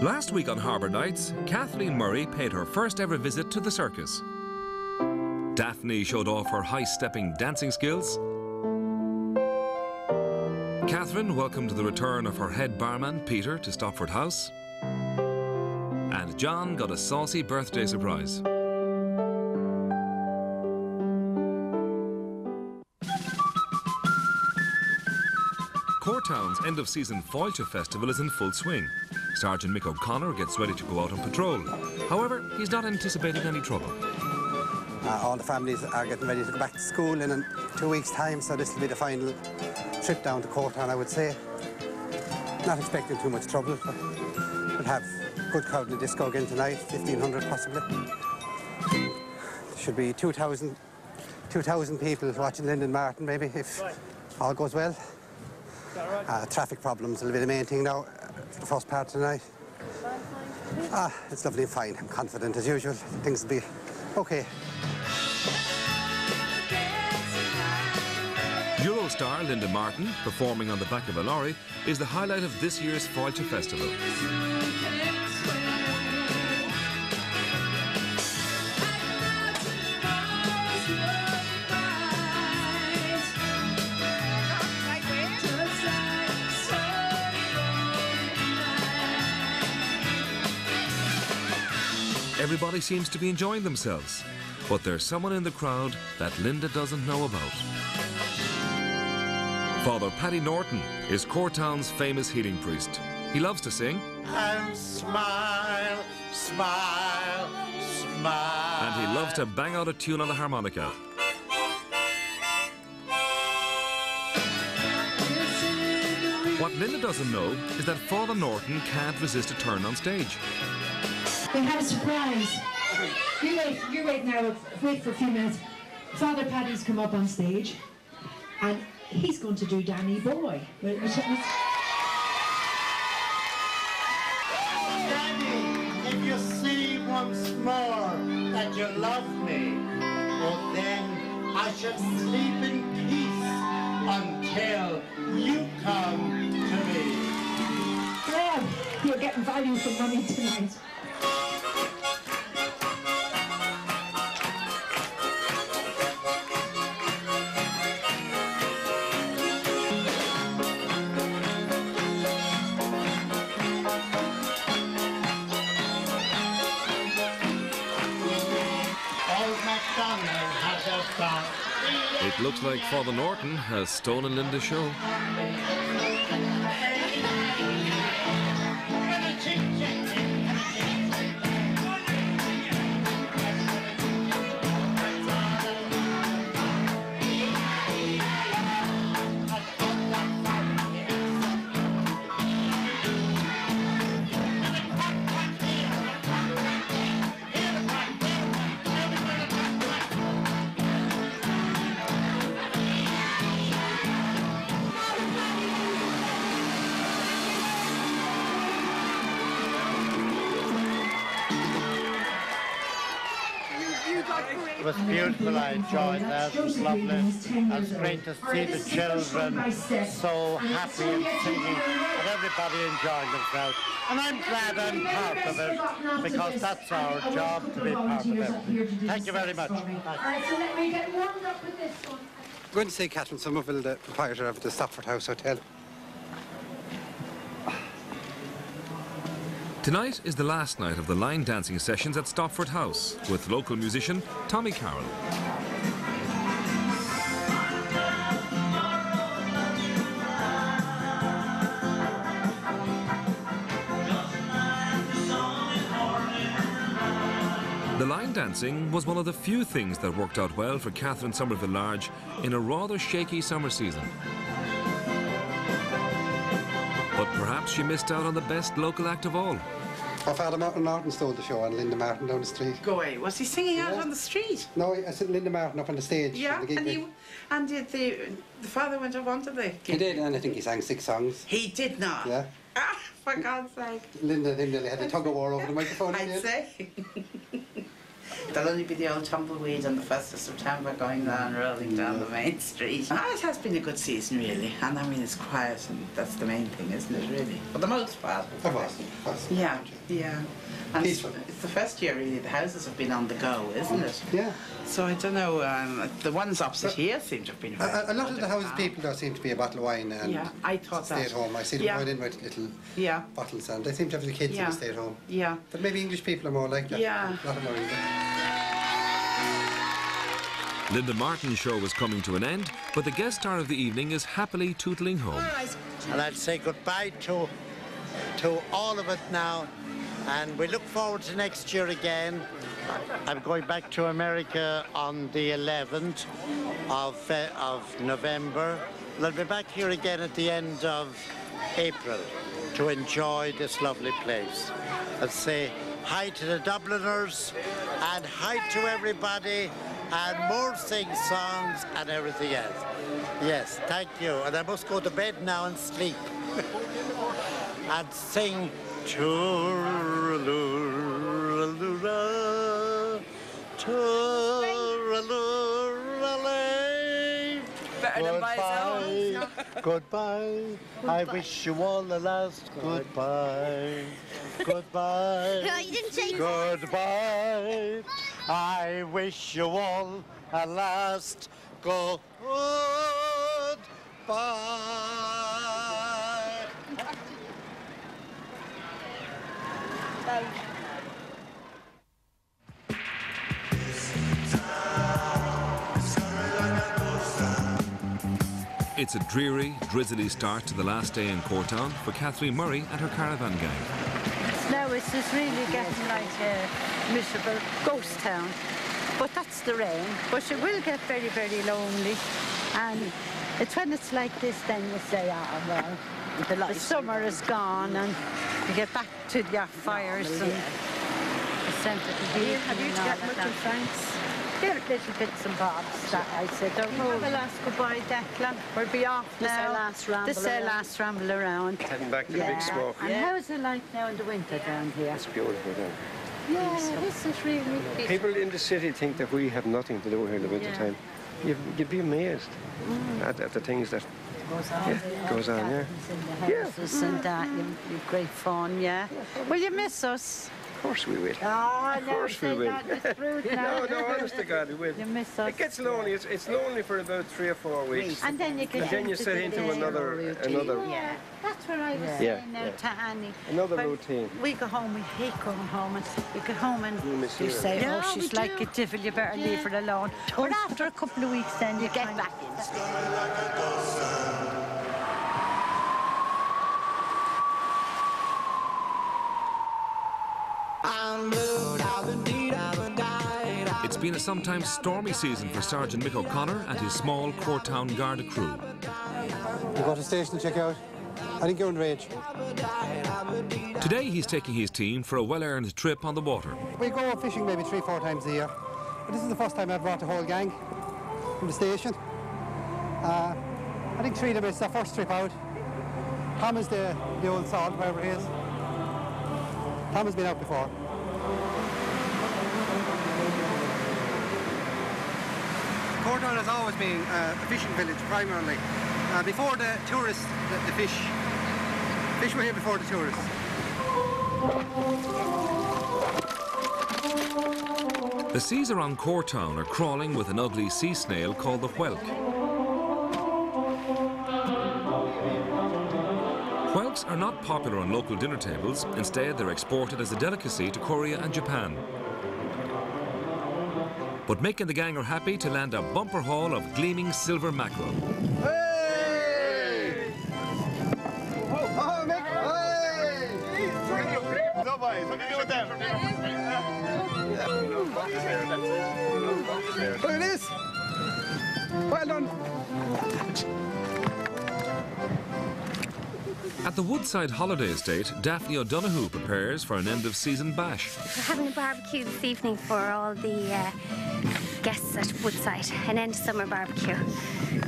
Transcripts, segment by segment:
Last week on Harbour Nights, Kathleen Murray paid her first ever visit to the circus. Daphne showed off her high-stepping dancing skills. Catherine welcomed the return of her head barman, Peter, to Stopford House. And John got a saucy birthday surprise. Courtown's end of season Fáilte Festival is in full swing. Sergeant Mick O'Connor gets ready to go out on patrol. However, he's not anticipating any trouble. Uh, all the families are getting ready to go back to school in two weeks' time, so this will be the final trip down to Courtown, I would say. Not expecting too much trouble, but we'll have good crowd in the disco again tonight, 1,500 possibly. There should be 2,000 2,000 people watching Linda Martin, maybe, if all goes well. Uh, traffic problems will be the main thing now, for the first part tonight. Ah, it's lovely and fine. I'm confident as usual. Things will be okay. Eurostar Linda Martin, performing on the back of a lorry, is the highlight of this year's Fáilte Festival. Everybody seems to be enjoying themselves, but there's someone in the crowd that Linda doesn't know about. Father Paddy Norton is Courtown's famous healing priest. He loves to sing. And smile, smile, smile. And he loves to bang out a tune on the harmonica. What Linda doesn't know is that Father Norton can't resist a turn on stage. We have a surprise. You wait, you wait now, wait for a few minutes. Father Paddy's come up on stage and he's going to do Danny Boy. Daddy, if you see once more that you love me, well then I shall sleep in peace until you come to me. Yeah, you're getting value for money tonight. It looks like Father Norton has stolen Linda's show. It was beautiful. I enjoyed that. It was lovely. And it's great to see the children so happy and singing and everybody enjoying themselves. And I'm glad I'm part of it because that's our job to be part of it. Thank you very much. Alright, so let me get warmed up with this one. I'm going to see Catherine Somerville, the proprietor of the Stopford House Hotel. Tonight is the last night of the line dancing sessions at Stopford House with local musician Tommy Carroll. The line dancing was one of the few things that worked out well for Catherine Somerville Large in a rather shaky summer season. But perhaps she missed out on the best local act of all. Oh, Father Martin Norton stole the show on Linda Martin down the street. Go away. Was he singing out on the street? No, I said Linda Martin up on the stage. Yeah, the and he and did the the father went up onto the. He did, and I think he sang six songs. He did not. Yeah. Ah, for God's sake. Linda then nearly had a tug of war over the microphone. I'd say. There'll only be the old tumbleweed on the 1st of September going down, rolling down the main street. Ah, it has been a good season, really. And I mean, it's quiet, and that's the main thing, isn't it, really? For the most part. Was. it. Yeah, yeah. And it's, it's the first year, really, the houses have been on the go, isn't it? Yeah. So I don't know, um, the ones opposite here seem to have been A, a- lot of the houses now. people there seem to be a bottle of wine and Yeah, I thought stay that. at home. I see them Yeah. going in with little Yeah, bottles and they seem to have the kids Yeah. and stay at home. yeah. But maybe English people are more like that. Yeah. Linda Martin's show was coming to an end, but the guest star of the evening is happily tootling home. And I'd say goodbye to, to all of it now. And we look forward to next year again. I'm going back to America on the 11th of, Fe- of November. I'll be back here again at the end of April to enjoy this lovely place. And say hi to the Dubliners and hi to everybody and more sing songs and everything else. Yes, thank you. And I must go to bed now and sleep. and sing Tooralooraloora, Tooralooralay. Goodbye. Goodbye. I wish you all the last goodbye. Goodbye. No, you didn't say Goodbye. I wish you all a last goodbye. It's a dreary, drizzly start to the last day in Courtown for Catherine Murray and her caravan gang. It's just really getting like a miserable ghost town. But that's the rain. But it will get very, very lonely. And it's when it's like this then you say, ah, well, the, summer is gone and you get back to your fires and the scent of the. Have you and to all get of much that. in thanks? Get little bits and bobs that I said. Don't you have a last goodbye, Declan. We'll be off This now. our last ramble This our around. last ramble around. Heading back to the big smoke. And how's it like now in the winter down here? It's beautiful then. Yeah, this is really peaceful. People in the city think that we have nothing to do here in the winter time. You'd, you'd be amazed mm. at, at the things that goes on. Yeah, goes on, yeah. In the houses and that, you, you great fun, yeah. Will you miss us? Of course we will. Oh, Of course we will. now. No, no, honest to God, we will. You miss us. It gets lonely. It's, it's lonely for about three or four weeks. And then you get And then you into set into day. another, another, Yeah, that's what I was Yeah. saying now Yeah. to Annie. another When routine. We go home, we hate going home, and you get home and You miss you say, Yeah, oh, she's like do. a devil, you better leave her alone. But after a couple of weeks then you, Get back in. It's been a sometimes stormy season for Sergeant Mick O'Connor and his small Courtown Garda crew. You go to the station and check out. I think you're underage. Today he's taking his team for a well-earned trip on the water. We go fishing maybe three, four times a year. But this is the first time I've brought the whole gang from the station. Uh, I think three of them it's their first trip out. Tom is the, the old salt, wherever he is. Tom has been out before. Courtown has always been uh, a fishing village primarily. Uh, before the tourists, the, the fish, fish were here before the tourists. The seas around Courtown are crawling with an ugly sea snail called the whelk. Whelks are not popular on local dinner tables. Instead, they're exported as a delicacy to Korea and Japan. But Mick and the gang are happy to land a bumper haul of gleaming silver mackerel. Hey! Oh, mackerel! Hey! Nobody, what do you do with Look at this! Well done! At the Woodside Holiday Estate, Daphne O'Donoghue prepares for an end-of-season bash. We're having a barbecue this evening for all the uh, guests at Woodside, an end of summer barbecue.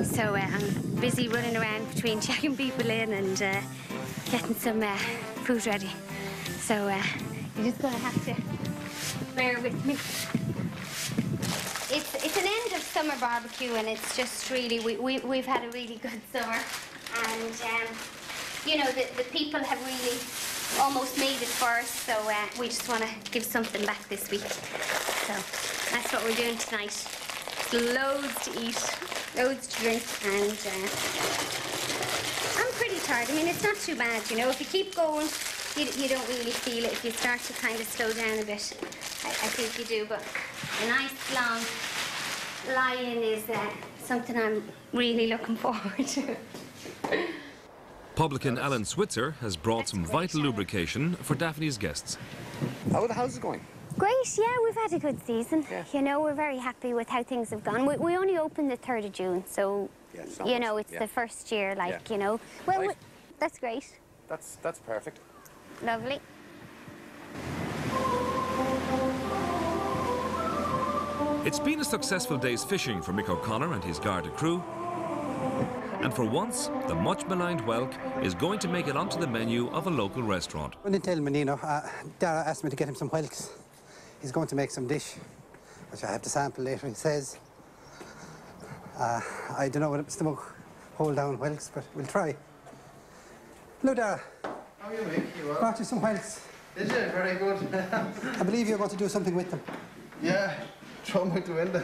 So uh, I'm busy running around between checking people in and uh, getting some uh, food ready. So uh, you're just gonna have to bear with me. It's, it's an end of summer barbecue and it's just really, we, we, we've had a really good summer. And, um, you know, the, the people have really almost made it for us, so uh, we just want to give something back this week. So that's what we're doing tonight. Loads to eat, loads to drink, and uh, I'm pretty tired. I mean, it's not too bad, you know. If you keep going, you, you don't really feel it. If you start to kind of slow down a bit, I, I think you do. But a nice long lie-in is uh, something I'm really looking forward to. Publican Alan Switzer has brought some vital lubrication for Daphne's guests. How are the houses going? Great, yeah, we've had a good season. You know, we're very happy with how things have gone. We, we only opened the 3rd of June, so, Yeah, it's you know, it's yeah. the first year, like, Yeah. you know. Well, Right. we, that's great. That's that's perfect. Lovely. It's been a successful day's fishing for Mick O'Connor and his Garda crew. And for once, the much maligned whelk is going to make it onto the menu of a local restaurant. When they tell Menino, uh, Dara asked me to get him some whelks. He's going to make some dish, which I have to sample later, he says. Uh, I don't know what it's to hold down whelks, but we'll try. Hello, Dara. How are you, Mick? You well? Brought you some whelks. Is it? Very good. I believe you're going to do something with them. yeah, throw them out the window.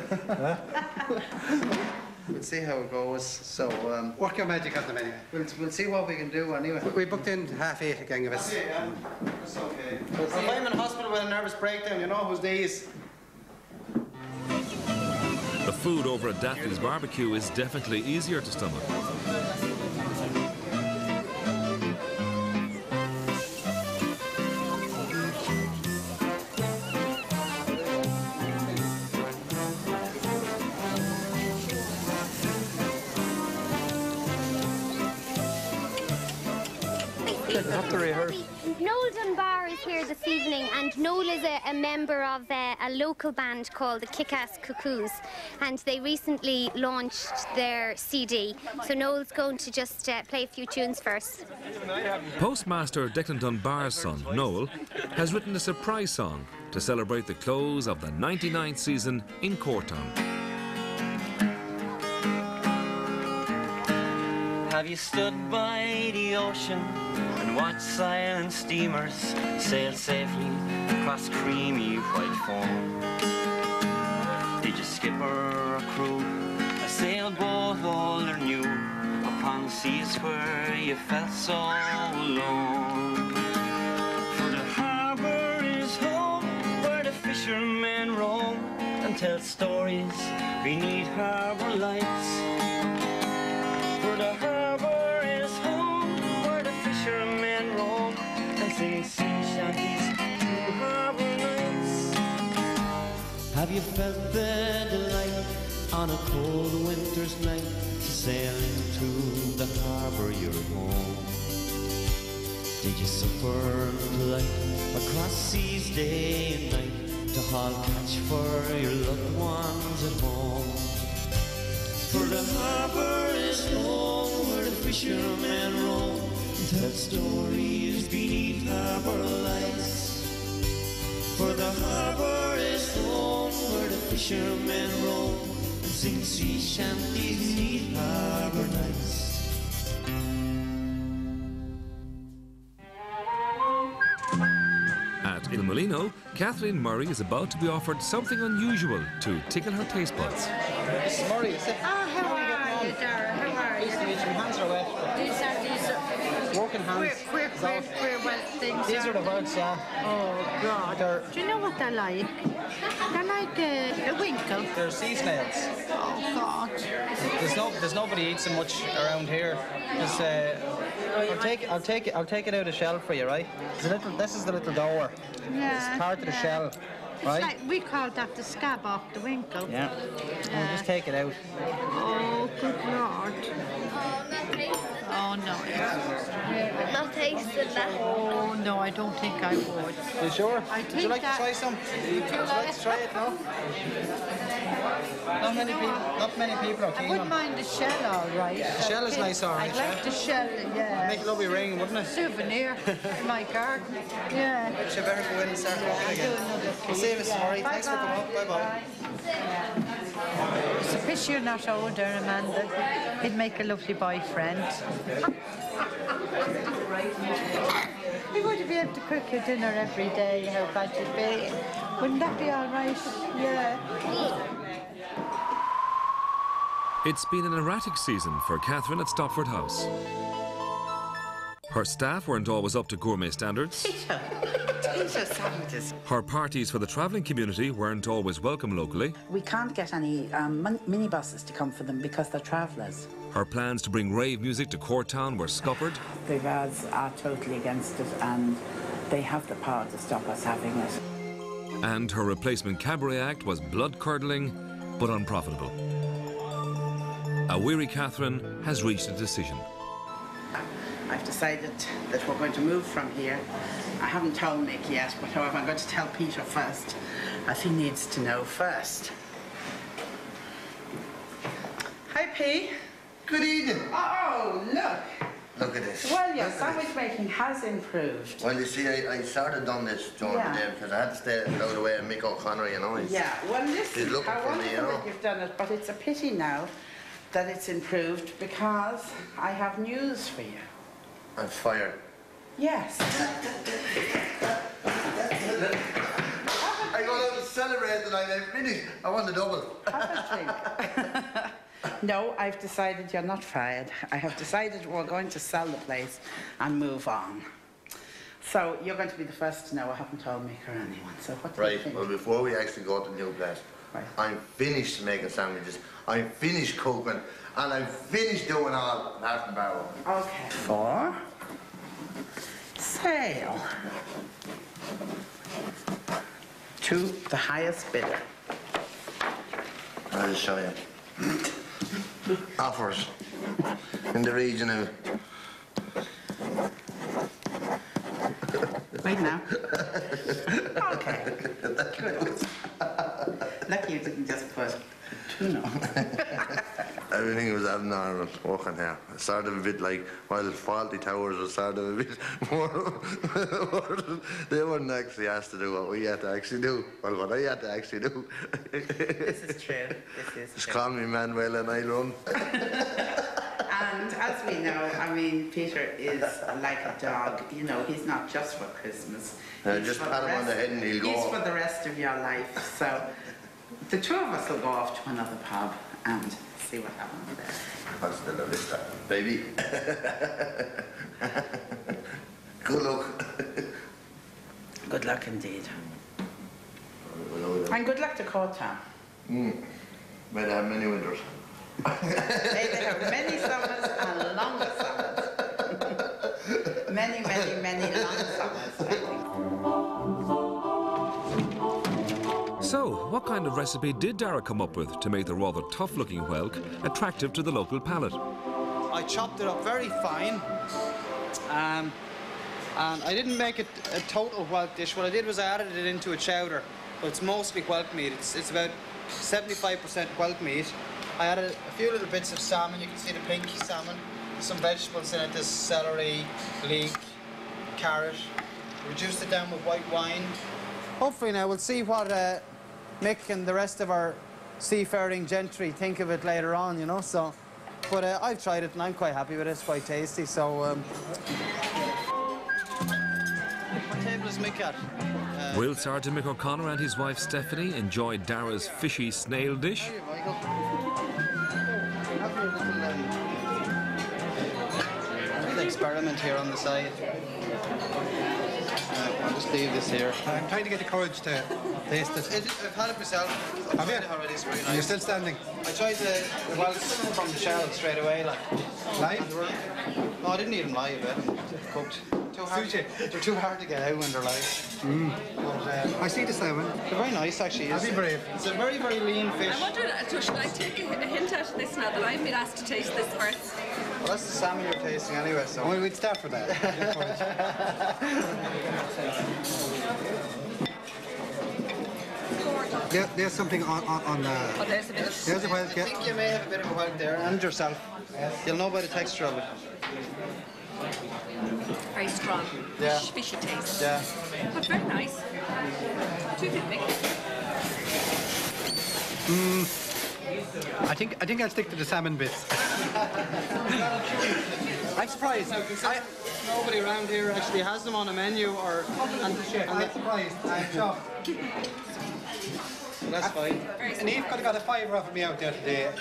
we'll see how it goes. So, um, Work your magic on them anyway. we'll, we'll see what we can do anyway. We booked in half eight, a gang of us. yeah, that's okay. If I'm in hospital with a nervous breakdown, you know who's these. The food over at Daphne's barbecue is definitely easier to stomach. Dunbar is here this evening, and Noel is a, a member of uh, a local band called the Kick-Ass Cuckoos, and they recently launched their CD. So Noel's going to just uh, play a few tunes first. Postmaster Declan Dunbar's son, Noel, has written a surprise song to celebrate the close of the 99th season in Courtown. Have you stood by the ocean and watched silent steamers sail safely across creamy white foam? Did you skipper or crew a sailboat old or new upon seas where you felt so alone? For the harbor is home where the fishermen roam and tell stories beneath harbor lights. For the Have you felt the delight on a cold winter's night sailing to the harbor your home? Did you suffer life across seas day and night to haul catch for your loved ones at home? For the harbor is home where the fishermen roam and tell stories beneath harbor lights. For the harbor fishermen roam sing sea shanties beneath harbor nights. At Il Molino, Kathleen Murray is about to be offered something unusual to tickle her taste buds. This is Murray, is it? Oh, how are you, Dara? How are Nice to meet you. Hands are wet. These are these are Working hands. queer, queer, Is queer, that- queer well things. These are the words, yeah. Oh God! They're- Do you know what they're like? They're like a, a winkle. They're sea snails. Oh God! There's no, there's nobody eats them much around here. Just, uh, I'll take, it- I'll take it, I'll take it out of the shell for you, right? It's a little, this is the little door. Yeah. It's part of the yeah. shell, It's right? like we call that the scab off the winkle. Yeah. We'll just take it out. Oh, good lord. Oh, Oh, no. Not tasting that. Oh, no, I don't think I would. You sure? I Would you like that- to try some? Would you like to try it, no? Not many people, not many people are keen I keen wouldn't on mind the shell, all right. The shell is nice, all right, I'd like the shell, yeah. Make a lovely ring, wouldn't it? Souvenir in my garden. Yeah. Should better go in and start walking again. We'll see you, Mrs. Murray. Thanks for coming up. Bye-bye. It's a pity you're not older, Amanda. He'd make a lovely boyfriend. You would be able to cook your dinner every day, how bad you'd be. Wouldn't that be all right? Yeah. It's been an erratic season for Catherine at Stopford House. Her staff weren't always up to gourmet standards. Tito, Tito sandwiches. Her parties for the travelling community weren't always welcome locally. We can't get any um, min- minibuses to come for them because they're travellers. Her plans to bring rave music to Courtown were scuppered. The Vaz are totally against it and they have the power to stop us having it. And her replacement cabaret act was blood curdling but unprofitable. A weary Catherine has reached a decision. I've decided that we're going to move from here. I haven't told Nick yet, but however, I'm going to tell Peter first, as he needs to know first. Hi, P. Good evening. Oh, look. Look at this. Well, your sandwich making has improved. Well, you see, I, I started on this during Yeah. the day because I had to stay out of the way of Mick O'Connor, you know. He's, Yeah, well, listen, He's looking how for me, you know. that you've done it, but it's a pity now that it's improved because I have news for you. I'm fired. Yes. I got out to celebrate tonight. I finished. I won the double. No, I've decided you're not fired. I have decided we're going to sell the place and move on. So you're going to be the first to know. I haven't told Mick or anyone. So what do you Right, think? well, before we actually go to the new place, right. I'm finished making sandwiches, I'm finished cooking, and I'm finished doing all apart from barrel. Okay. For sale to the highest bidder. I'll just show you. Offers in the region of. Wait now. okay. Good. Lucky you didn't just put tuna. Everything was abnormal walking here. It started a bit like while the Fawlty Towers were started a bit more. they weren't actually asked to do what we had to actually do. Well, what I had to actually do. this is true. This is Just true. call me Manuel and I run. And as we know, I mean, Peter is like a dog. You know, he's not just for Christmas. Uh, He's just for pat him on the head and he'll go He's off. for the rest of your life. So the two of us will go off to another pub and see what happens there. Hasta la vista, baby. Good luck. Good luck indeed. And good luck to Courtown. Mm. Might have many winters. They, they have many summers and longer summers. many, many, many long summers, what kind of recipe did Dara come up with to make the rather tough looking whelk attractive to the local palate? I chopped it up very fine. Um, and I didn't make it a total whelk dish. What I did was I added it into a chowder. But it's mostly whelk meat. It's, it's about 75% whelk meat. I added a few little bits of salmon. You can see the pinky salmon. Some vegetables in it. There's celery, leek, carrot. Reduced it down with white wine. Hopefully now we'll see what uh, Mick and the rest of our seafaring gentry think of it later on, you know, so... But uh, I've tried it and I'm quite happy with it. It's quite tasty, so... Um... What table is Mick at? Uh, Will Sergeant Mick O'Connor and his wife Stephanie enjoy Dara's fishy snail dish? Michael. Have your little, um, experiment here on the side. Uh, I'll just leave this here. I'm trying to get the courage to taste it. It, I've had it myself. I've Have you? it already. It's very nice. You're still standing? I tried the, the whelks from the shell straight away, like. Live? No, I didn't eat them live. I had cooked too hard. They're too hard to get out when they're live. But, uh, I see the salmon. They're very nice, actually. I'll be brave. It's a very, very lean fish. I wonder, uh, should I take a, a hint out of this now that I've been asked to taste this first? Well, that's the salmon you're tasting anyway, so. Well, we'd start for that. there, there's something on on, on uh, Oh, there's a bit. There's a whelk, I yeah. think you may have a bit of a whelk there, and yourself. Yes. You'll know by the texture of it. Very strong. Yeah. Fishy taste. Yeah. But very nice. Too big. I think I think I'll stick to the salmon bits. I'm surprised. I, nobody around here actually has them on a menu, or and, and I'm surprised. I'm shocked. that's fine. And Eve could have got a fiver off of me out there today.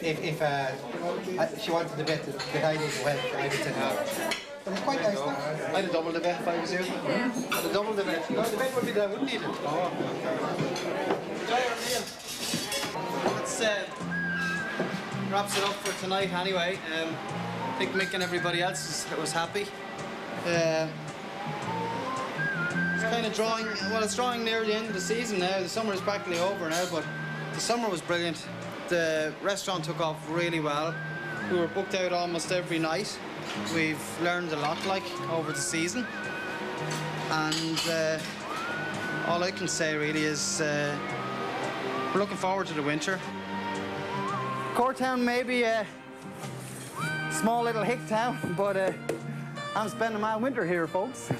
If, if uh, she wanted the bet that, that I did well, I would say no. But it's quite nice. though. I'd have doubled the bet if I was you. Yeah. I'd have doubled the bet. No, the bet would be that I wouldn't need it. Oh. Enjoy your meal. Let's uh, wraps it up for tonight anyway. Um, I think Mick and everybody else was, was happy. Uh, it's kind of drawing, well, it's drawing near the end of the season now. The summer is practically over now, but the summer was brilliant. The restaurant took off really well. We were booked out almost every night. We've learned a lot, like, over the season. And uh, all I can say really is uh, we're looking forward to the winter. Courtown may be a small little hick town, but uh, I'm spending my winter here, folks.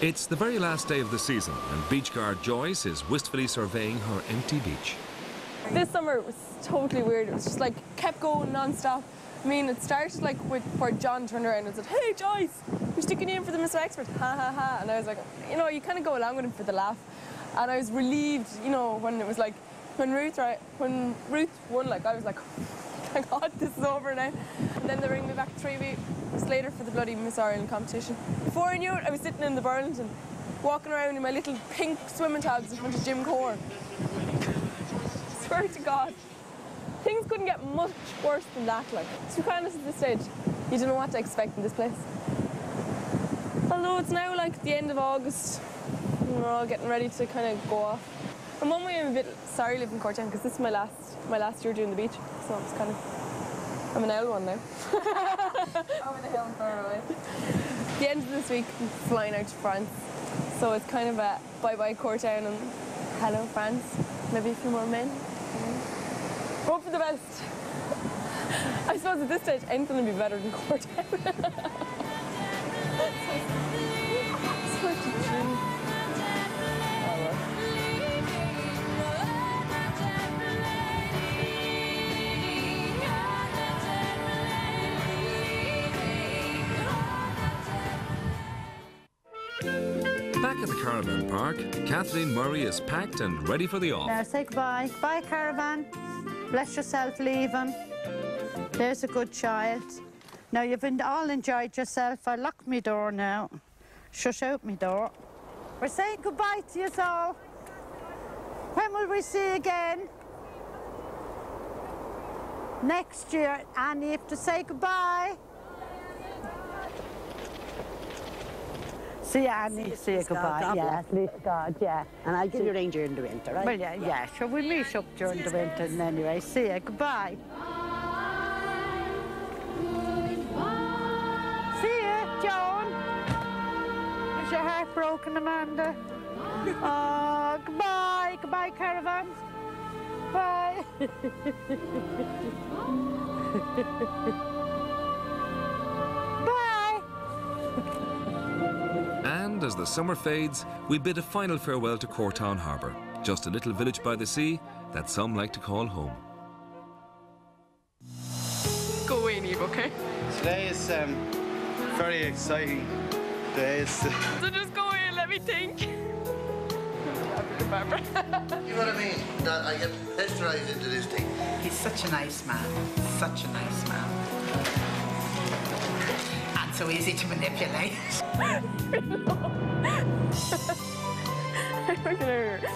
It's the very last day of the season, and beachguard Joyce is wistfully surveying her empty beach. This summer was totally weird. It was just like kept going non-stop. I mean, it started like with John turned around and said, "Hey Joyce, you're sticking in for the Mr. Expert." Ha ha ha! And I was like, you know, you kind of go along with him for the laugh. And I was relieved, you know, when it was like when Ruth right when Ruth won. Like I was like, oh thank God this is over now. And then they ring me back three weeks later for the bloody Miss Ireland competition. Before I knew it, I was sitting in the Burlington, walking around in my little pink swimming togs in front of Jim Core. Swear to God. Things couldn't get much worse than that, like. To be honest at this stage, you don't know what to expect in this place. Although it's now like the end of August, and we're all getting ready to kind of go off. And one way I'm a bit sorry living in Courtown because this is my last my last year doing the beach, so it's kind of I'm an owl one now. Over the hill and far away. The end of this week, I'm flying out to France, so it's kind of a bye bye Courtown and hello France. Maybe a few more men. Hope for the best. I suppose at this stage, anything would be better than Courtown. Such a dream. Well. Back at the caravan park, Kathleen Murray is packed and ready for the off. Now say goodbye. Bye, caravan. Bless yourself leaving. There's a good child. Now you've all enjoyed yourself. I lock me door now. Shush out me door. We're saying goodbye to you all. When will we see you again? Next year, and you have to say goodbye. See you, Annie. See you goodbye. God yeah, bless. please God, yeah. And I'll give you ring during the winter, right? Well, yeah, yeah, sure. We'll meet up during the winter and anyway. See you. Goodbye. See you, Joan. Is your heart broken, Amanda? Oh, goodbye. Goodbye, caravan. Bye. as the summer fades, we bid a final farewell to Courtown Harbour, just a little village by the sea that some like to call home. Go away, Neve, okay? Today is um, very exciting day. So just go away and let me think. Barbara. You know what I mean? That I get pressurized into this thing. He's such a nice man. Such a nice man. And so easy to manipulate.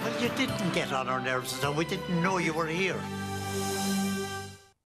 Well, you didn't get on our nerves, so we didn't know you were here.